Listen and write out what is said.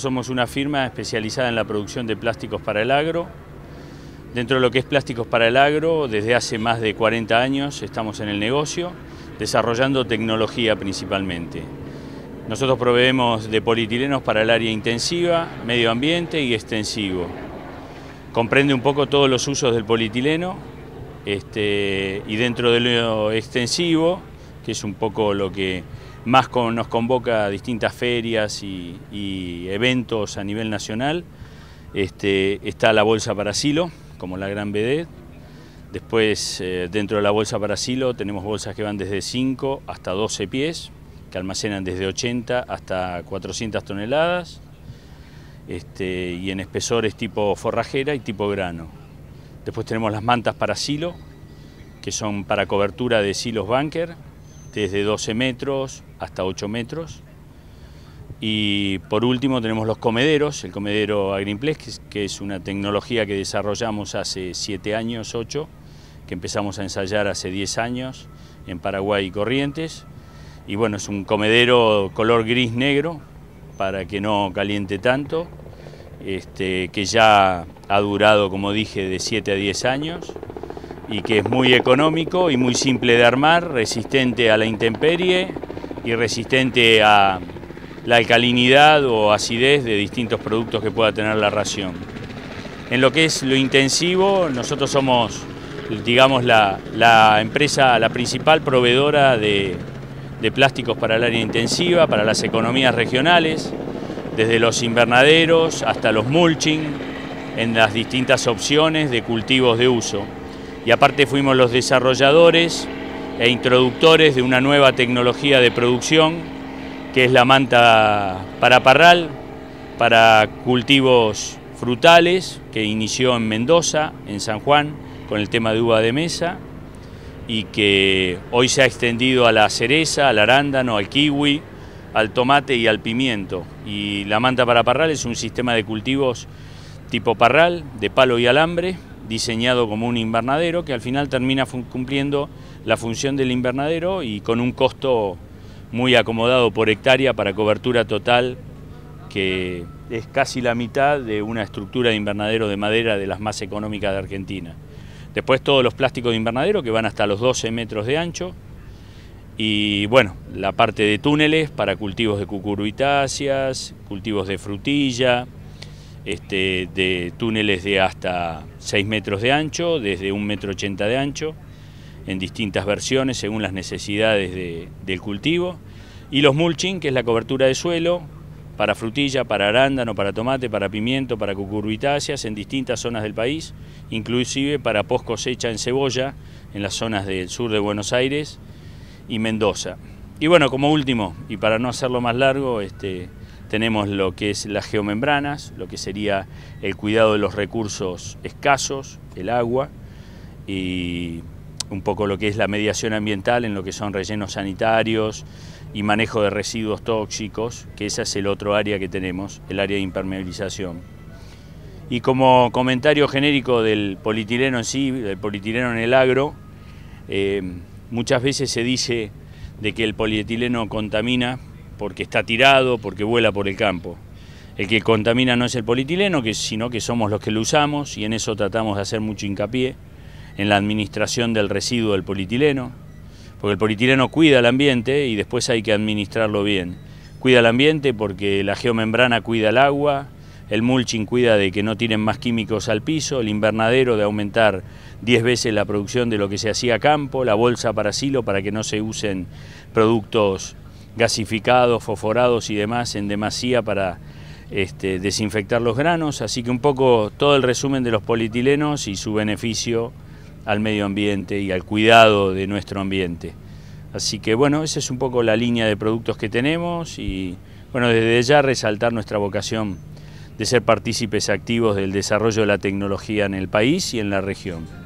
Somos una firma especializada en la producción de plásticos para el agro. Dentro de lo que es plásticos para el agro, desde hace más de 40 años estamos en el negocio, desarrollando tecnología principalmente. Nosotros proveemos de polietilenos para el área intensiva, medio ambiente y extensivo. Comprende un poco todos los usos del polietileno este, y dentro de lo extensivo, que es un poco lo que más nos convoca a distintas ferias y, eventos a nivel nacional. Este, está la bolsa para silo, como la gran BD. Después, eh, dentro de la bolsa para silo, tenemos bolsas que van desde 5 hasta 12 pies, que almacenan desde 80 hasta 400 toneladas, este, y en espesores tipo forrajera y tipo grano. Después tenemos las mantas para silo, que son para cobertura de silos bunker, desde 12 metros hasta 8 metros. Y por último tenemos los comederos, el comedero Agrimplex, que es una tecnología que desarrollamos hace 7 años, 8, que empezamos a ensayar hace 10 años en Paraguay y Corrientes. Y bueno, es un comedero color gris-negro para que no caliente tanto, este, que ya ha durado, como dije, de 7 a 10 años y que es muy económico y muy simple de armar, resistente a la intemperie y resistente a la alcalinidad o acidez de distintos productos que pueda tener la ración. En lo que es lo intensivo, nosotros somos, digamos, la, empresa, la principal proveedora de, de plásticos para el área intensiva, para las economías regionales, desde los invernaderos hasta los mulching, en las distintas opciones de cultivos de uso y aparte fuimos los desarrolladores e introductores de una nueva tecnología de producción que es la manta para parral, para cultivos frutales, que inició en Mendoza, en San Juan, con el tema de uva de mesa, y que hoy se ha extendido a la cereza, al arándano, al kiwi, al tomate y al pimiento. Y la manta para parral es un sistema de cultivos tipo parral, de palo y alambre, diseñado como un invernadero que al final termina cumpliendo la función del invernadero y con un costo muy acomodado por hectárea para cobertura total que es casi la mitad de una estructura de invernadero de madera de las más económicas de Argentina. Después todos los plásticos de invernadero que van hasta los 12 metros de ancho y bueno, la parte de túneles para cultivos de cucurubitáceas, cultivos de frutilla, este, de túneles de hasta 6 metros de ancho, desde 1,80 metro de ancho, en distintas versiones según las necesidades del cultivo. Y los mulching, que es la cobertura de suelo para frutilla, para arándano, para tomate, para pimiento, para cucurbitáceas en distintas zonas del país, inclusive para post cosecha en cebolla en las zonas del sur de Buenos Aires y Mendoza. Y bueno, como último, y para no hacerlo más largo, este, tenemos lo que es las geomembranas, lo que sería el cuidado de los recursos escasos, el agua, y un poco lo que es la mediación ambiental en lo que son rellenos sanitarios y manejo de residuos tóxicos, que ese es el otro área que tenemos, el área de impermeabilización. Y como comentario genérico del polietileno en sí, del polietileno en el agro, eh, muchas veces se dice de que el polietileno contamina porque está tirado, porque vuela por el campo. El que contamina no es el polietileno, sino que somos los que lo usamos y en eso tratamos de hacer mucho hincapié, en la administración del residuo del polietileno, porque el polietileno cuida el ambiente y después hay que administrarlo bien. Cuida el ambiente porque la geomembrana cuida el agua, el mulching cuida de que no tienen más químicos al piso, el invernadero de aumentar 10 veces la producción de lo que se hacía a campo, la bolsa para silo para que no se usen productos gasificados, fosforados y demás en demasía para este, desinfectar los granos, así que un poco todo el resumen de los polietilenos y su beneficio al medio ambiente y al cuidado de nuestro ambiente. Así que bueno, esa es un poco la línea de productos que tenemos y bueno, desde ya resaltar nuestra vocación de ser partícipes activos del desarrollo de la tecnología en el país y en la región.